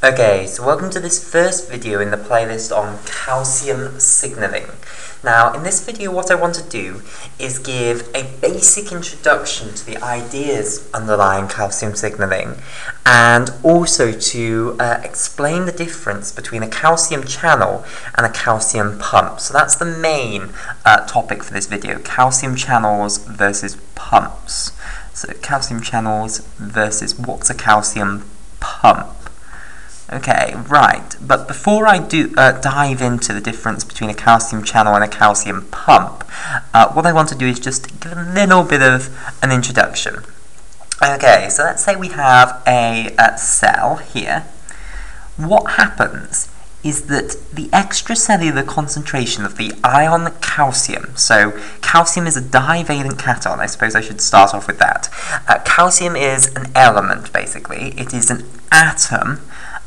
Okay, so welcome to this first video in the playlist on calcium signaling. Now, in this video what I want to do is give a basic introduction to the ideas underlying calcium signaling and also to uh, explain the difference between a calcium channel and a calcium pump. So that's the main uh, topic for this video, calcium channels versus pumps. So calcium channels versus what's a calcium pump. Okay, right, but before I do uh, dive into the difference between a calcium channel and a calcium pump, uh, what I want to do is just give a little bit of an introduction. Okay, so let's say we have a, a cell here. What happens is that the extracellular concentration of the ion calcium, so calcium is a divalent cation, I suppose I should start off with that. Uh, calcium is an element, basically. It is an atom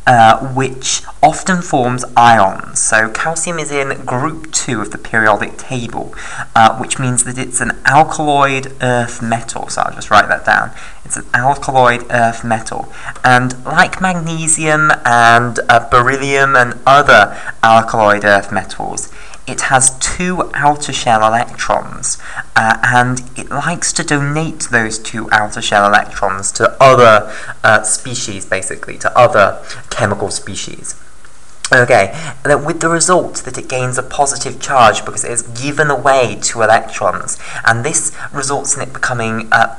uh, which often forms ions. So calcium is in group 2 of the periodic table, uh, which means that it's an alkaloid earth metal. So I'll just write that down. It's an alkaloid earth metal. And like magnesium and uh, beryllium and other alkaloid earth metals, it has two outer shell electrons, uh, and it likes to donate those two outer shell electrons to other uh, species, basically, to other chemical species. Okay, and with the result that it gains a positive charge because it has given away two electrons, and this results in it becoming uh,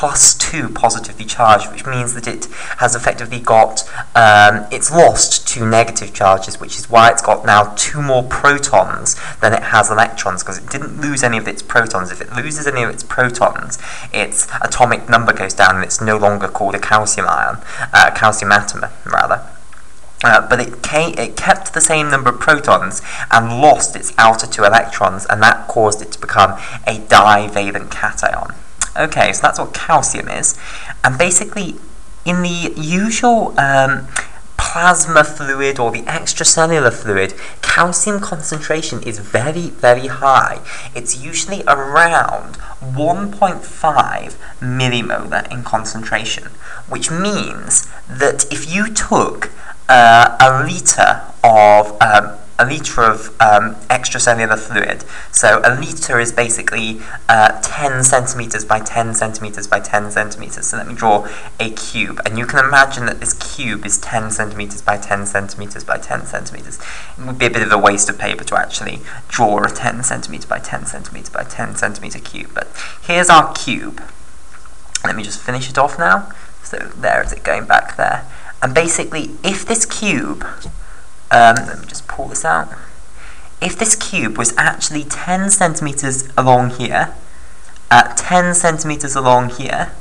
plus 2 positively charged, which means that it has effectively got, um, it's lost two negative charges, which is why it's got now two more protons than it has electrons, because it didn't lose any of its protons. If it loses any of its protons, its atomic number goes down and it's no longer called a calcium ion, uh, calcium atom, rather. Uh, but it, it kept the same number of protons and lost its outer two electrons, and that caused it to become a divalent cation. Okay, so that's what calcium is. And basically, in the usual um, plasma fluid or the extracellular fluid, calcium concentration is very, very high. It's usually around 1.5 millimolar in concentration, which means that if you took uh, a litre of um, a litre of um, extracellular fluid. So a litre is basically uh, 10 centimetres by 10 centimetres by 10 centimetres. So let me draw a cube. And you can imagine that this cube is 10 centimetres by 10 centimetres by 10 centimetres. It would be a bit of a waste of paper to actually draw a 10 centimetre by 10 centimetre by 10 centimetre cube. But here's our cube. Let me just finish it off now. So there is it going back there. And basically, if this cube um, let me just this out. If this cube was actually 10 centimeters along here, at 10 centimeters along here,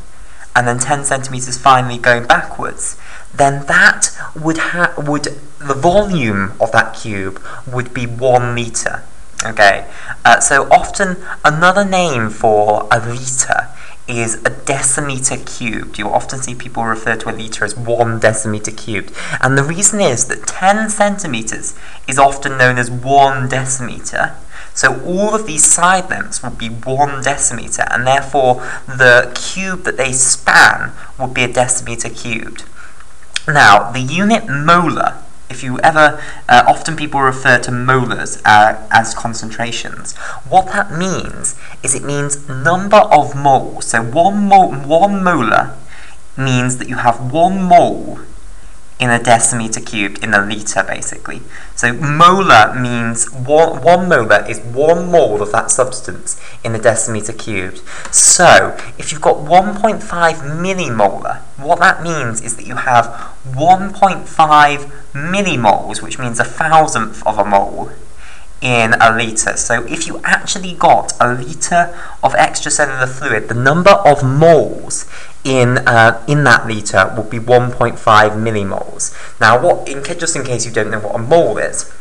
and then 10 centimeters finally going backwards, then that would have would the volume of that cube would be one liter. Okay, uh, so often another name for a liter is a decimeter cubed. You'll often see people refer to a litre as one decimeter cubed. And the reason is that 10 centimeters is often known as one decimeter. So all of these side lengths would be one decimeter, and therefore the cube that they span would be a decimeter cubed. Now, the unit molar if you ever, uh, often people refer to molars uh, as concentrations. What that means is it means number of moles. So one, mol one molar means that you have one mole in a decimeter cubed, in a litre basically. So molar means one, one molar is one mole of that substance in a decimeter cubed. So if you've got 1.5 millimolar, what that means is that you have 1.5 millimoles, which means a thousandth of a mole, in a litre. So if you actually got a litre of extracellular fluid, the number of moles in uh, in that litre would be 1.5 millimoles. Now, what in just in case you don't know what a mole is,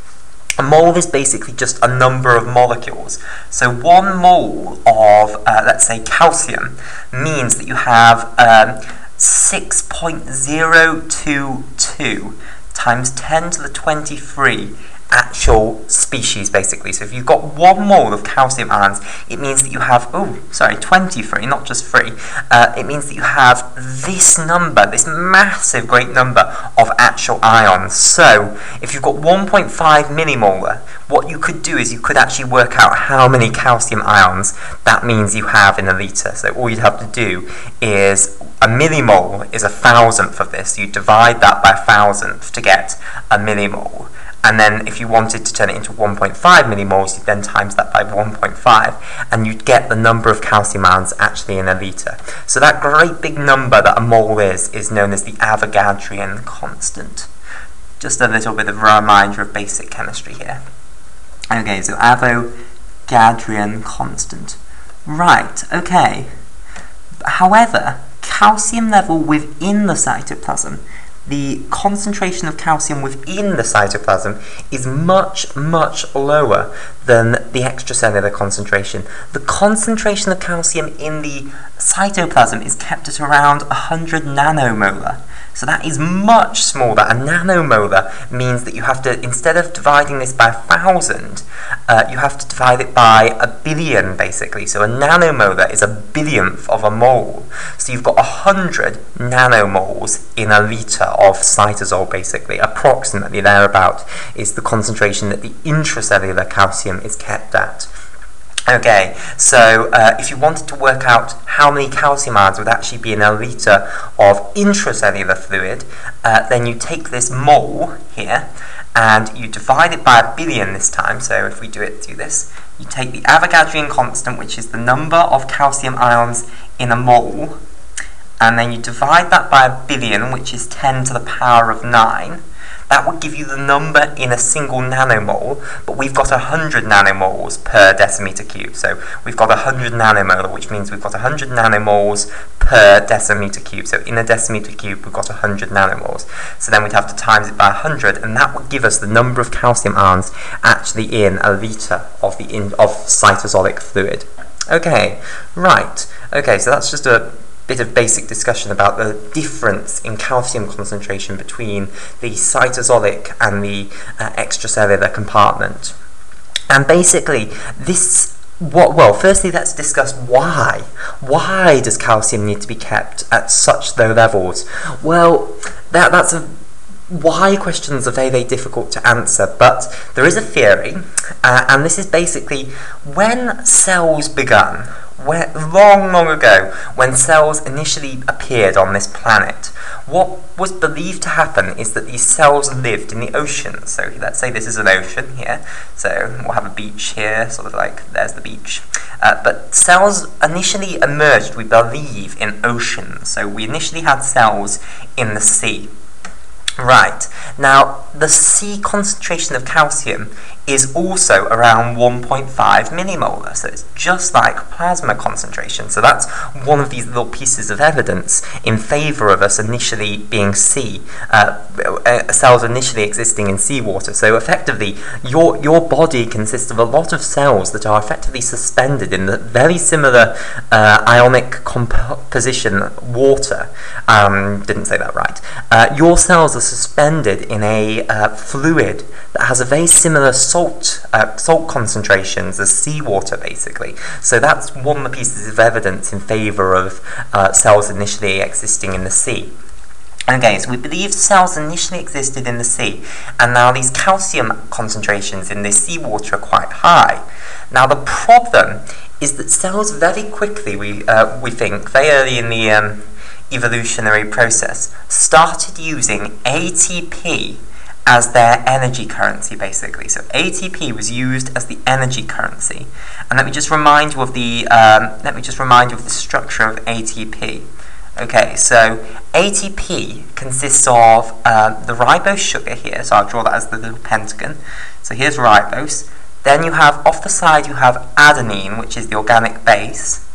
a mole is basically just a number of molecules. So one mole of, uh, let's say, calcium means that you have um, 6.022 times 10 to the 23 actual species basically. So if you've got one mole of calcium ions, it means that you have, oh, sorry, 23, not just 3. Uh, it means that you have this number, this massive great number of actual ions. So if you've got 1.5 millimolar, what you could do is you could actually work out how many calcium ions that means you have in a litre. So all you'd have to do is a millimole is a thousandth of this. You divide that by a thousandth to get a millimole and then if you wanted to turn it into 1.5 millimoles, you'd then times that by 1.5, and you'd get the number of calcium ions actually in a litre. So that great big number that a mole is, is known as the Avogadrian constant. Just a little bit of a reminder of basic chemistry here. Okay, so Avogadrian constant. Right, okay. However, calcium level within the cytoplasm the concentration of calcium within the cytoplasm is much, much lower than the extracellular concentration. The concentration of calcium in the cytoplasm is kept at around 100 nanomolar. So that is much smaller. A nanomolar means that you have to, instead of dividing this by a thousand, uh, you have to divide it by a billion, basically. So a nanomolar is a billionth of a mole. So you've got 100 nanomoles in a litre of cytosol, basically. Approximately thereabout is the concentration that the intracellular calcium is kept at. Okay, so uh, if you wanted to work out how many calcium ions would actually be in a litre of intracellular fluid, uh, then you take this mole here and you divide it by a billion this time, so if we do it do this, you take the Avogadrian constant, which is the number of calcium ions in a mole, and then you divide that by a billion, which is 10 to the power of 9, that would give you the number in a single nanomole, but we've got 100 nanomoles per decimeter cube. So we've got 100 nanomolar, which means we've got 100 nanomoles per decimeter cube. So in a decimeter cube, we've got 100 nanomoles. So then we'd have to times it by 100, and that would give us the number of calcium ions actually in a litre of, the in, of cytosolic fluid. Okay, right. Okay, so that's just a bit of basic discussion about the difference in calcium concentration between the cytosolic and the uh, extracellular compartment. And basically, this what, well, firstly, let's discuss why. Why does calcium need to be kept at such low levels? Well, that, that's a why questions are very, very difficult to answer, but there is a theory, uh, and this is basically when cells began, where, long, long ago, when cells initially appeared on this planet, what was believed to happen is that these cells lived in the ocean. So let's say this is an ocean here. So we'll have a beach here, sort of like there's the beach. Uh, but cells initially emerged, we believe, in oceans. So we initially had cells in the sea. Right. Now, the sea concentration of calcium is also around 1.5 millimolar, so it's just like plasma concentration. So that's one of these little pieces of evidence in favour of us initially being sea, uh, uh, cells initially existing in seawater. So effectively, your, your body consists of a lot of cells that are effectively suspended in the very similar uh, ionic composition water. Um, didn't say that right. Uh, your cells are suspended in a uh, fluid that has a very similar salt uh, salt concentrations as seawater, basically. So that's one of the pieces of evidence in favour of uh, cells initially existing in the sea. Okay, so we believe cells initially existed in the sea, and now these calcium concentrations in the seawater are quite high. Now the problem is that cells very quickly, we, uh, we think, very early in the um, evolutionary process, started using ATP as their energy currency, basically. So ATP was used as the energy currency. And let me just remind you of the um, let me just remind you of the structure of ATP. Okay, so ATP consists of uh, the ribose sugar here. So I'll draw that as the little pentagon. So here's ribose. Then you have off the side you have adenine, which is the organic base.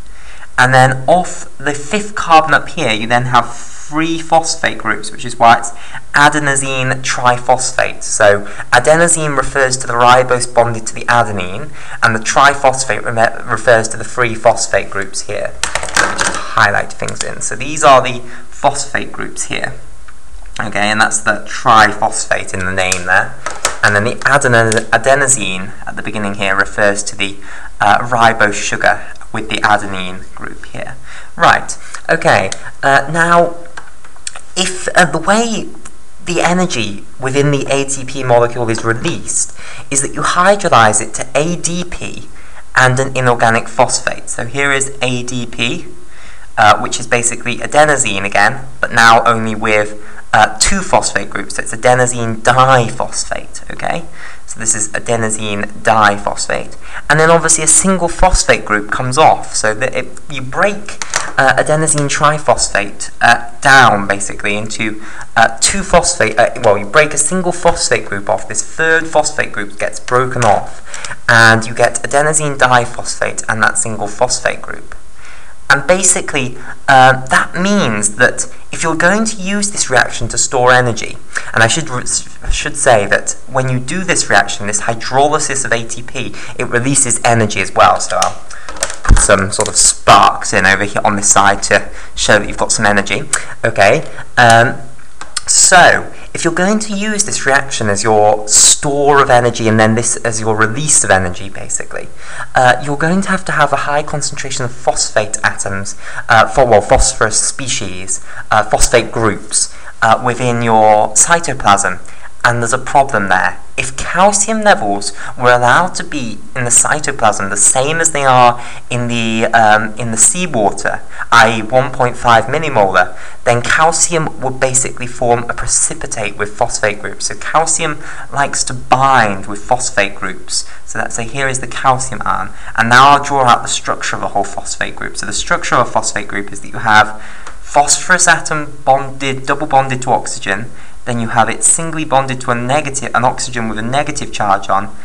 And then off the fifth carbon up here, you then have three phosphate groups, which is why it's adenosine triphosphate. So adenosine refers to the ribose bonded to the adenine, and the triphosphate re refers to the three phosphate groups here. Let me just highlight things in. So these are the phosphate groups here. Okay, and that's the triphosphate in the name there. And then the adenosine at the beginning here refers to the uh, ribose sugar with the adenine group here. Right, okay, uh, now if uh, the way the energy within the ATP molecule is released is that you hydrolyze it to ADP and an inorganic phosphate. So here is ADP, uh, which is basically adenosine again, but now only with uh, two phosphate groups. So it's adenosine diphosphate, okay? So this is adenosine diphosphate. And then obviously a single phosphate group comes off, so that you break uh, adenosine triphosphate uh, down basically into uh, two phosphate, uh, well you break a single phosphate group off, this third phosphate group gets broken off, and you get adenosine diphosphate and that single phosphate group. And basically, uh, that means that if you're going to use this reaction to store energy, and I should, should say that when you do this reaction, this hydrolysis of ATP, it releases energy as well. So I'll put some sort of sparks in over here on this side to show that you've got some energy. Okay, um, so if you're going to use this reaction as your store of energy and then this as your release of energy, basically, uh, you're going to have to have a high concentration of phosphate atoms, uh, for, well, phosphorus species, uh, phosphate groups uh, within your cytoplasm and there's a problem there. If calcium levels were allowed to be in the cytoplasm the same as they are in the um, in the seawater, i.e. 1.5 millimolar, then calcium would basically form a precipitate with phosphate groups. So calcium likes to bind with phosphate groups. So let's say here is the calcium ion, and now I'll draw out the structure of a whole phosphate group. So the structure of a phosphate group is that you have phosphorus atom bonded, double bonded to oxygen, then you have it singly bonded to a negative, an oxygen with a negative charge on,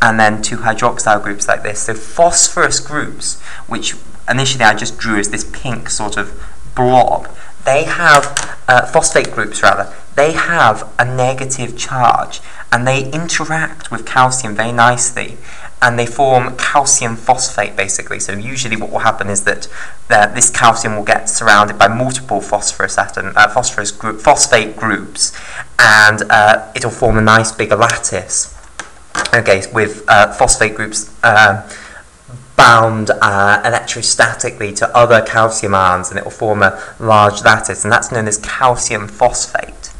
and then two hydroxyl groups like this. So phosphorus groups, which initially I just drew as this pink sort of blob, they have, uh, phosphate groups rather, they have a negative charge, and they interact with calcium very nicely and they form calcium phosphate basically. So usually what will happen is that uh, this calcium will get surrounded by multiple phosphorus atom, uh, phosphorus group, phosphate groups, and uh, it'll form a nice bigger lattice. Okay, with uh, phosphate groups uh, bound uh, electrostatically to other calcium ions, and it will form a large lattice, and that's known as calcium phosphate.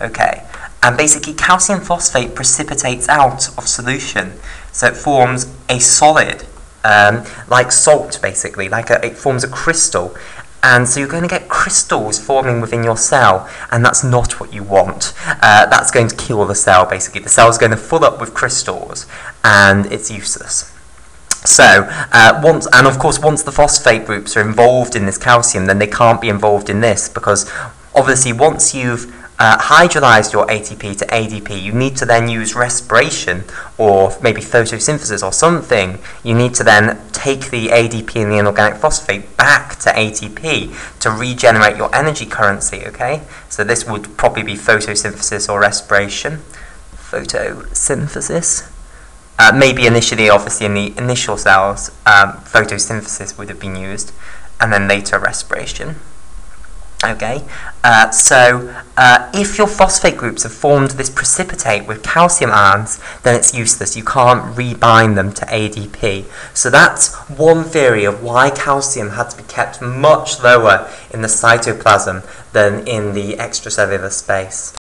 Okay, and basically calcium phosphate precipitates out of solution so it forms a solid, um, like salt basically, like a, it forms a crystal. And so you're going to get crystals forming within your cell, and that's not what you want. Uh, that's going to kill the cell, basically. The cell is going to fill up with crystals, and it's useless. So, uh, once, and of course, once the phosphate groups are involved in this calcium, then they can't be involved in this, because obviously once you've uh, your ATP to ADP, you need to then use respiration or maybe photosynthesis or something. You need to then take the ADP and the inorganic phosphate back to ATP to regenerate your energy currency, okay? So this would probably be photosynthesis or respiration. Photosynthesis. Uh, maybe initially, obviously, in the initial cells, um, photosynthesis would have been used, and then later respiration. Okay, uh, so uh, if your phosphate groups have formed this precipitate with calcium ions, then it's useless. You can't rebind them to ADP. So that's one theory of why calcium had to be kept much lower in the cytoplasm than in the extracellular space.